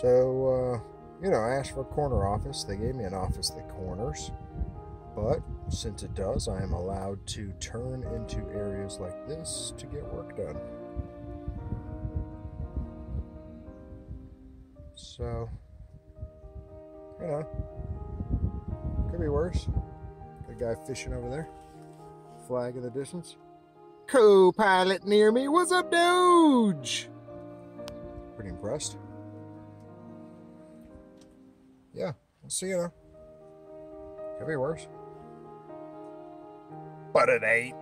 So, uh, you know, I asked for a corner office. They gave me an office that corners. But since it does, I am allowed to turn into areas like this to get work done. So, you know, could be worse. The guy fishing over there, flag in the distance. Co-pilot near me. What's up, Doge? Pretty impressed. Yeah, we'll see you know. Could be worse. But it ain't.